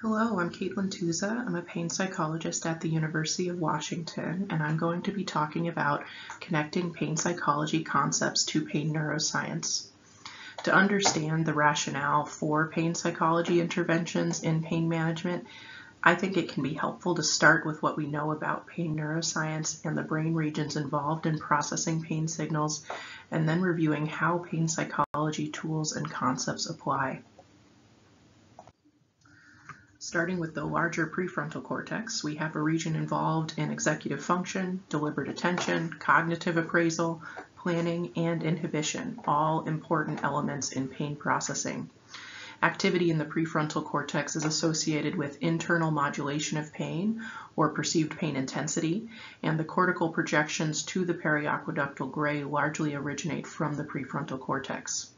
Hello, I'm Kaitlin Touza. I'm a pain psychologist at the University of Washington, and I'm going to be talking about connecting pain psychology concepts to pain neuroscience. To understand the rationale for pain psychology interventions in pain management, I think it can be helpful to start with what we know about pain neuroscience and the brain regions involved in processing pain signals, and then reviewing how pain psychology tools and concepts apply. Starting with the larger prefrontal cortex, we have a region involved in executive function, deliberate attention, cognitive appraisal, planning, and inhibition, all important elements in pain processing. Activity in the prefrontal cortex is associated with internal modulation of pain or perceived pain intensity, and the cortical projections to the periaqueductal gray largely originate from the prefrontal cortex.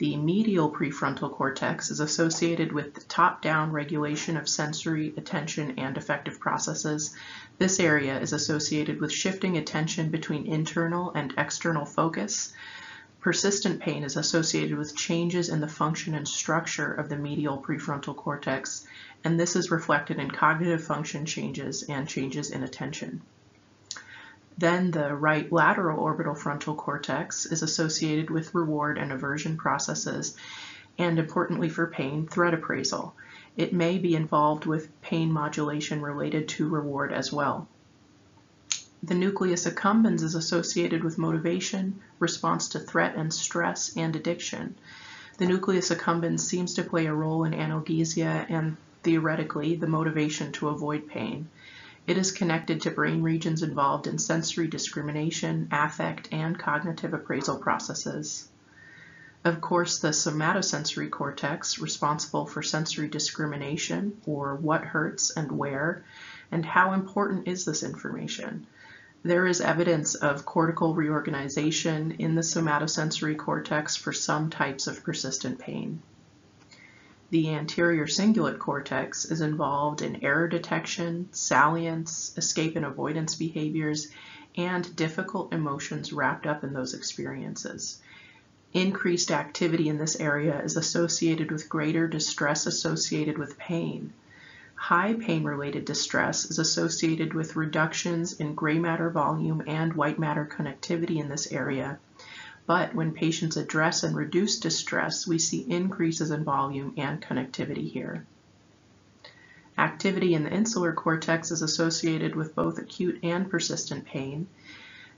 The medial prefrontal cortex is associated with the top-down regulation of sensory, attention, and affective processes. This area is associated with shifting attention between internal and external focus. Persistent pain is associated with changes in the function and structure of the medial prefrontal cortex, and this is reflected in cognitive function changes and changes in attention. Then the right lateral orbital frontal cortex is associated with reward and aversion processes, and importantly for pain, threat appraisal. It may be involved with pain modulation related to reward as well. The nucleus accumbens is associated with motivation, response to threat and stress, and addiction. The nucleus accumbens seems to play a role in analgesia and theoretically the motivation to avoid pain. It is connected to brain regions involved in sensory discrimination, affect, and cognitive appraisal processes. Of course, the somatosensory cortex, responsible for sensory discrimination, or what hurts and where, and how important is this information? There is evidence of cortical reorganization in the somatosensory cortex for some types of persistent pain. The anterior cingulate cortex is involved in error detection, salience, escape and avoidance behaviors, and difficult emotions wrapped up in those experiences. Increased activity in this area is associated with greater distress associated with pain. High pain-related distress is associated with reductions in gray matter volume and white matter connectivity in this area, but when patients address and reduce distress, we see increases in volume and connectivity here. Activity in the insular cortex is associated with both acute and persistent pain.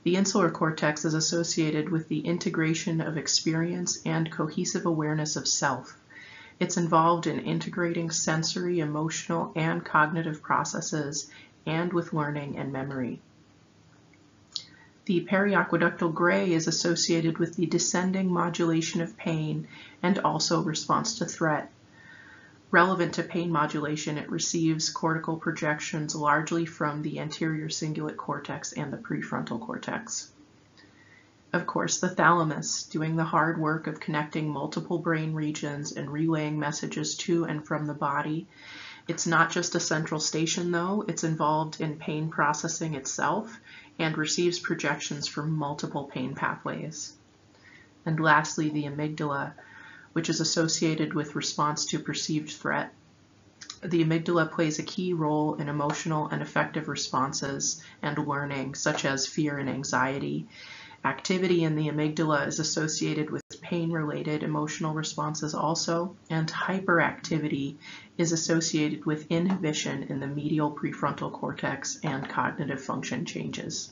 The insular cortex is associated with the integration of experience and cohesive awareness of self. It's involved in integrating sensory, emotional, and cognitive processes and with learning and memory. The periaqueductal gray is associated with the descending modulation of pain and also response to threat. Relevant to pain modulation, it receives cortical projections largely from the anterior cingulate cortex and the prefrontal cortex. Of course, the thalamus, doing the hard work of connecting multiple brain regions and relaying messages to and from the body. It's not just a central station though, it's involved in pain processing itself and receives projections from multiple pain pathways. And lastly, the amygdala, which is associated with response to perceived threat. The amygdala plays a key role in emotional and affective responses and learning, such as fear and anxiety. Activity in the amygdala is associated with pain-related emotional responses also, and hyperactivity is associated with inhibition in the medial prefrontal cortex and cognitive function changes.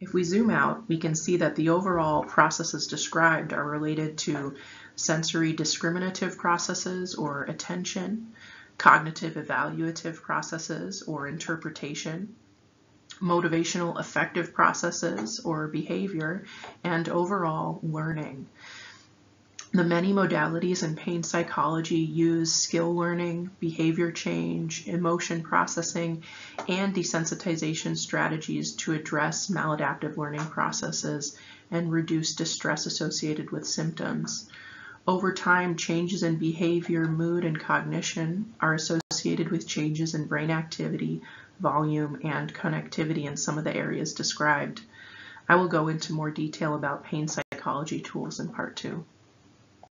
If we zoom out, we can see that the overall processes described are related to sensory discriminative processes or attention, cognitive evaluative processes or interpretation, motivational affective processes or behavior, and overall learning. The many modalities in pain psychology use skill learning, behavior change, emotion processing, and desensitization strategies to address maladaptive learning processes and reduce distress associated with symptoms. Over time, changes in behavior, mood, and cognition are associated with changes in brain activity, volume, and connectivity in some of the areas described. I will go into more detail about pain psychology tools in part two.